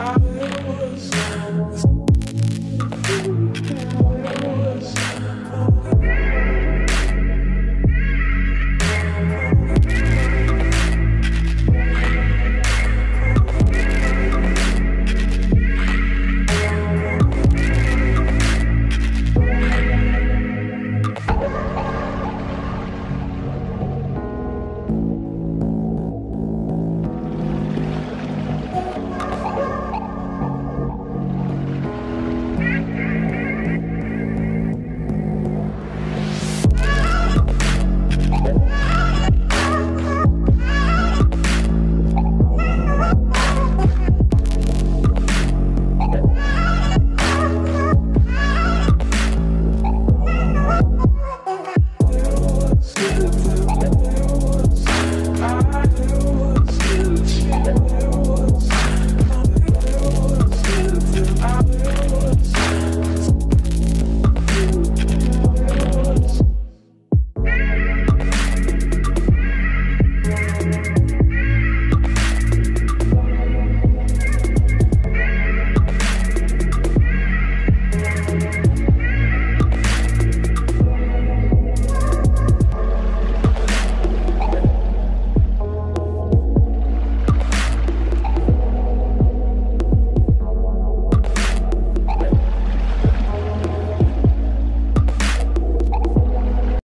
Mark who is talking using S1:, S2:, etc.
S1: I